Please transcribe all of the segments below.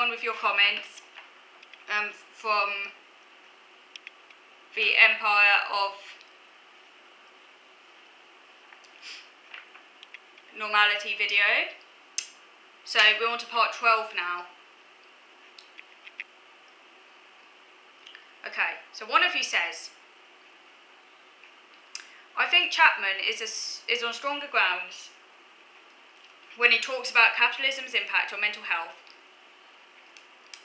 on with your comments um, from the Empire of Normality video. So we're on to part 12 now. Okay, so one of you says, I think Chapman is, a, is on stronger grounds when he talks about capitalism's impact on mental health,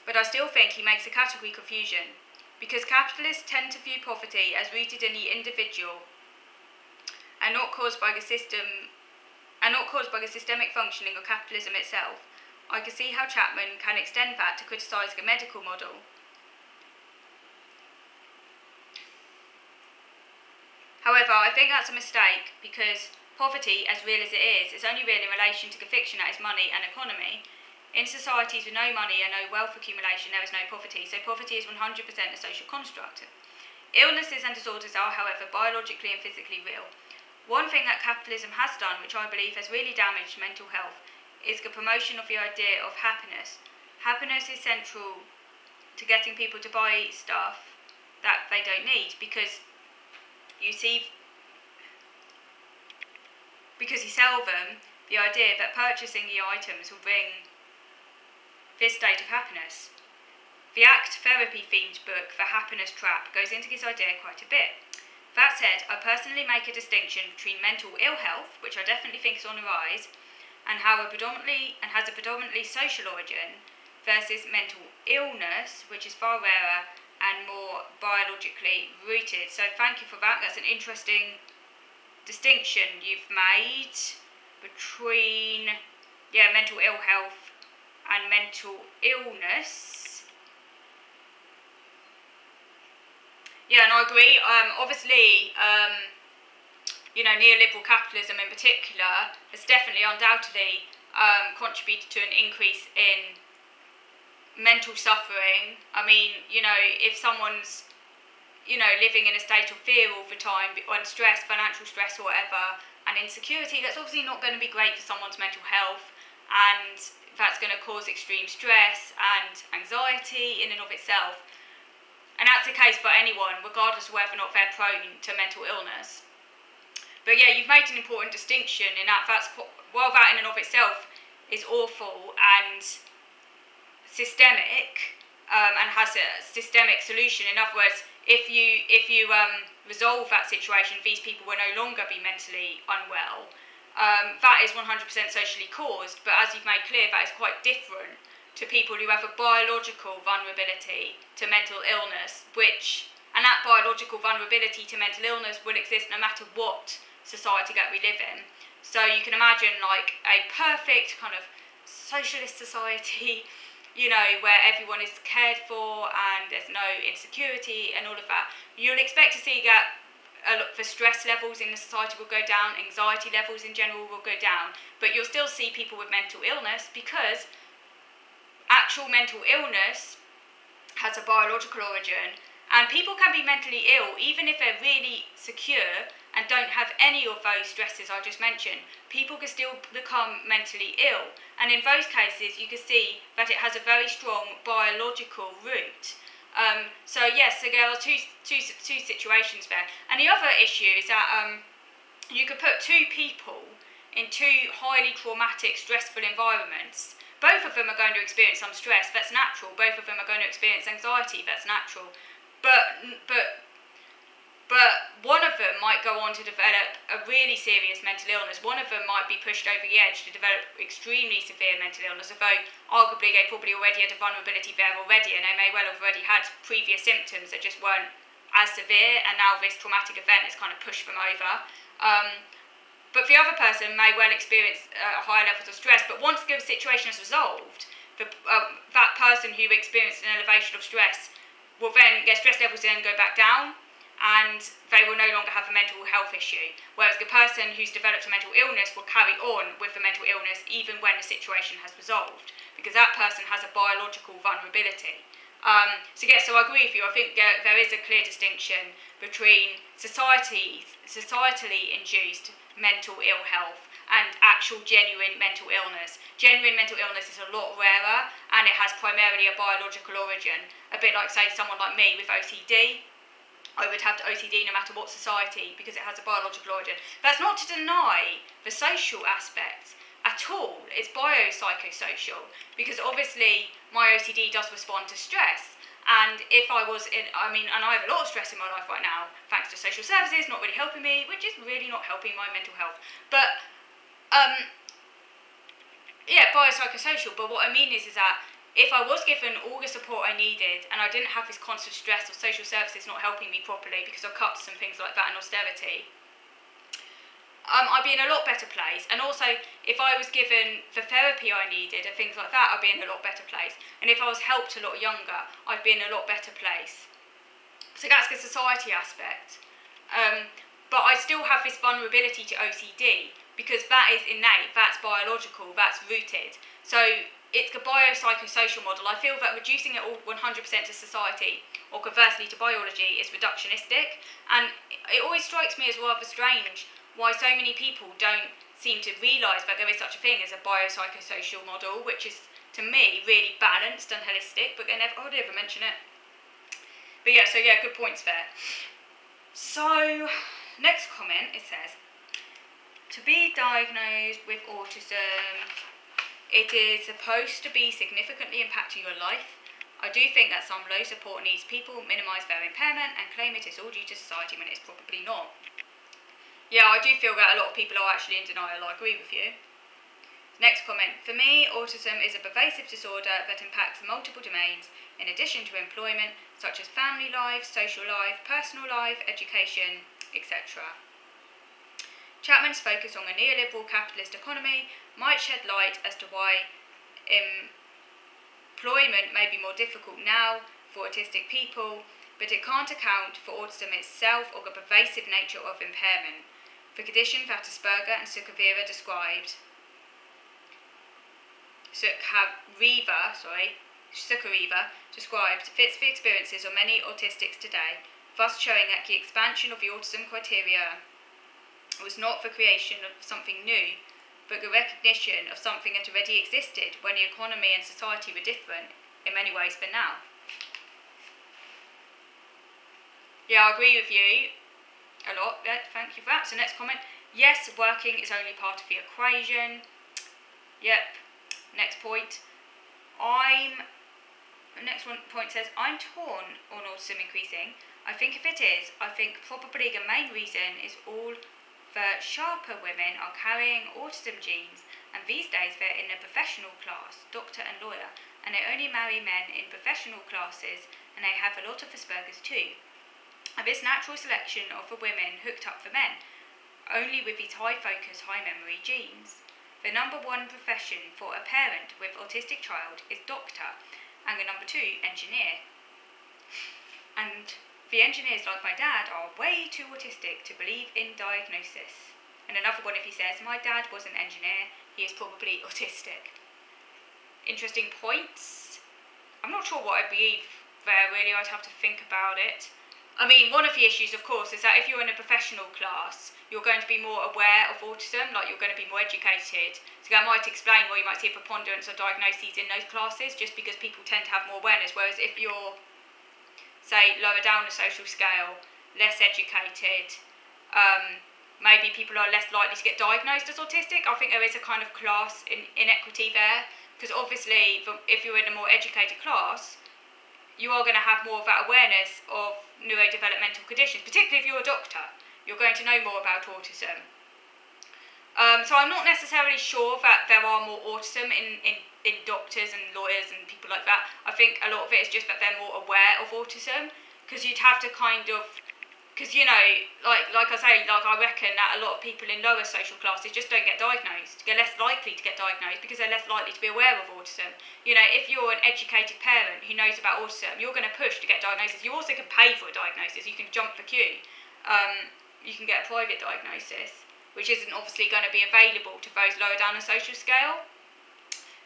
but I still think he makes a category confusion because capitalists tend to view poverty as rooted in the individual and not caused by the system and not caused by the systemic functioning of capitalism itself. I can see how Chapman can extend that to criticise the medical model However, I think that's a mistake because poverty, as real as it is, is only real in relation to the fiction that is money and economy. In societies with no money and no wealth accumulation, there is no poverty, so poverty is 100% a social construct. Illnesses and disorders are, however, biologically and physically real. One thing that capitalism has done, which I believe has really damaged mental health, is the promotion of the idea of happiness. Happiness is central to getting people to buy stuff that they don't need because you see, because you sell them, the idea that purchasing the items will bring this state of happiness. The ACT therapy themed book, The Happiness Trap, goes into this idea quite a bit. That said, I personally make a distinction between mental ill health, which I definitely think is on the rise, and how a predominantly and has a predominantly social origin, versus mental illness, which is far rarer and more biologically rooted. So thank you for that. That's an interesting distinction you've made between yeah mental ill health and mental illness. Yeah, and I agree. Um, obviously, um, you know, neoliberal capitalism in particular has definitely, undoubtedly, um, contributed to an increase in mental suffering. I mean, you know, if someone's, you know, living in a state of fear all the time, on stress, financial stress, or whatever, and insecurity, that's obviously not going to be great for someone's mental health, and that's going to cause extreme stress and anxiety in and of itself. And that's the case for anyone, regardless of whether or not they're prone to mental illness. But yeah, you've made an important distinction in that that's while that in and of itself is awful and systemic um, and has a systemic solution. In other words, if you if you um, resolve that situation, these people will no longer be mentally unwell. Um, that is 100% socially caused, but as you've made clear, that is quite different to people who have a biological vulnerability to mental illness, which and that biological vulnerability to mental illness will exist no matter what society that we live in. So you can imagine like a perfect kind of socialist society you know, where everyone is cared for and there's no insecurity and all of that, you'll expect to see that uh, the stress levels in the society will go down, anxiety levels in general will go down, but you'll still see people with mental illness because actual mental illness has a biological origin and people can be mentally ill even if they're really secure and don't have any of those stresses I just mentioned. People can still become mentally ill. And in those cases, you can see that it has a very strong biological root. Um, so yes, so there are two, two, two situations there. And the other issue is that um, you could put two people in two highly traumatic, stressful environments. Both of them are going to experience some stress that's natural. Both of them are going to experience anxiety that's natural. But but but one of them might go on to develop a really serious mental illness. One of them might be pushed over the edge to develop extremely severe mental illness, although arguably they probably already had a vulnerability there already, and they may well have already had previous symptoms that just weren't as severe, and now this traumatic event has kind of pushed them over. Um, but the other person may well experience uh, higher levels of stress, but once the situation is resolved, the, uh, that person who experienced an elevation of stress will then their stress levels then go back down and they will no longer have a mental health issue. Whereas the person who's developed a mental illness will carry on with the mental illness even when the situation has resolved because that person has a biological vulnerability. Um, so yes, so I agree with you. I think there, there is a clear distinction between society, societally induced mental ill health and actual genuine mental illness. Genuine mental illness is a lot rarer and it has primarily a biological origin. A bit like, say, someone like me with OCD. I would have to OCD no matter what society because it has a biological origin. That's not to deny the social aspects at all. It's biopsychosocial because obviously my OCD does respond to stress. And if I was in, I mean, and I have a lot of stress in my life right now, thanks to social services, not really helping me, which is really not helping my mental health. But, um, yeah, biopsychosocial. But what I mean is, is that if I was given all the support I needed and I didn't have this constant stress of social services not helping me properly because of cuts and things like that and austerity, um, I'd be in a lot better place. And also, if I was given the therapy I needed and things like that, I'd be in a lot better place. And if I was helped a lot younger, I'd be in a lot better place. So that's the society aspect. Um, but I still have this vulnerability to OCD because that is innate, that's biological, that's rooted. So it's the biopsychosocial model. I feel that reducing it all 100% to society, or conversely to biology, is reductionistic. And it always strikes me as rather strange why so many people don't seem to realise that there is such a thing as a biopsychosocial model, which is to me really balanced and holistic, but they never oh, they never mention it. But yeah, so yeah, good points there. So next comment it says to be diagnosed with autism, it is supposed to be significantly impacting your life. I do think that some low support needs people minimise their impairment and claim it is all due to society when it's probably not. Yeah, I do feel that a lot of people are actually in denial. I agree with you. Next comment. For me, autism is a pervasive disorder that impacts multiple domains in addition to employment, such as family life, social life, personal life, education, etc. Chapman's focus on a neoliberal capitalist economy might shed light as to why um, employment may be more difficult now for autistic people, but it can't account for autism itself or the pervasive nature of impairment the condition that Asperger and Sukovira described, Sukhareva, sorry, Sukhareva described fits the experiences of many autistics today, thus showing that the expansion of the autism criteria was not the creation of something new, but the recognition of something that already existed when the economy and society were different in many ways than now. Yeah, I agree with you a lot. Yeah, thank you for that. So next comment. Yes, working is only part of the equation. Yep. Next point. I'm. Next one point says I'm torn on autism increasing. I think if it is, I think probably the main reason is all the sharper women are carrying autism genes, and these days they're in a professional class, doctor and lawyer, and they only marry men in professional classes, and they have a lot of Asperger's too and this natural selection of the women hooked up for men, only with these high focus, high memory genes. The number one profession for a parent with autistic child is doctor, and the number two, engineer. And the engineers, like my dad, are way too autistic to believe in diagnosis. And another one, if he says, My dad was an engineer, he is probably autistic. Interesting points. I'm not sure what I believe there, really, I'd have to think about it. I mean, one of the issues, of course, is that if you're in a professional class, you're going to be more aware of autism, like you're going to be more educated. So that might explain why you might see a preponderance of diagnoses in those classes, just because people tend to have more awareness. Whereas if you're, say, lower down the social scale, less educated, um, maybe people are less likely to get diagnosed as autistic. I think there is a kind of class in, inequity there, because obviously, if you're in a more educated class, you are going to have more of that awareness of neurodevelopmental conditions, particularly if you're a doctor. You're going to know more about autism. Um, so I'm not necessarily sure that there are more autism in, in, in doctors and lawyers and people like that. I think a lot of it is just that they're more aware of autism because you'd have to kind of because you know, like like I say, like I reckon that a lot of people in lower social classes just don't get diagnosed. They're less likely to get diagnosed because they're less likely to be aware of autism. You know, if you're an educated parent who knows about autism, you're going to push to get diagnosis. You also can pay for a diagnosis. You can jump the queue. Um, you can get a private diagnosis, which isn't obviously going to be available to those lower down the social scale.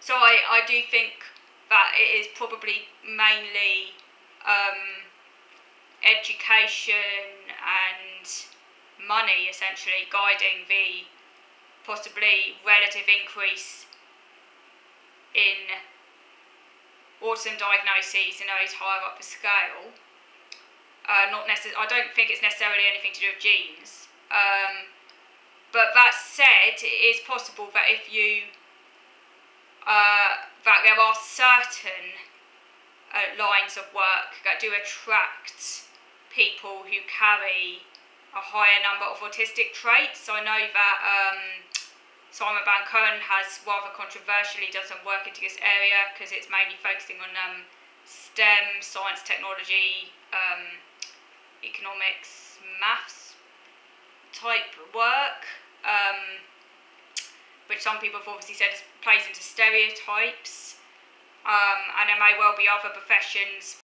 So I, I do think that it is probably mainly. Um, education and money essentially guiding the possibly relative increase in autism diagnoses in those higher up the scale. Uh, not necess- I don't think it's necessarily anything to do with genes. Um, but that said, it is possible that if you uh, that there are certain uh, lines of work that do attract people who carry a higher number of autistic traits. I know that um, Simon Baron-Cohen has rather controversially done some work into this area because it's mainly focusing on um, STEM, science, technology, um, economics, maths type work, um, which some people have obviously said plays into stereotypes. Um, and there may well be other professions